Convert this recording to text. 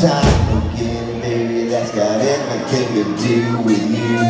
time again, baby. That's got everything to do with you.